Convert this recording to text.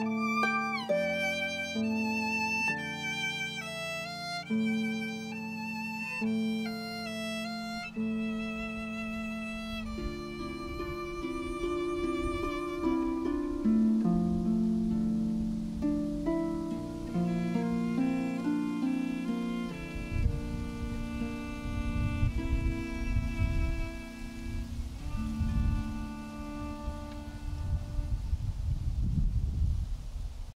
Música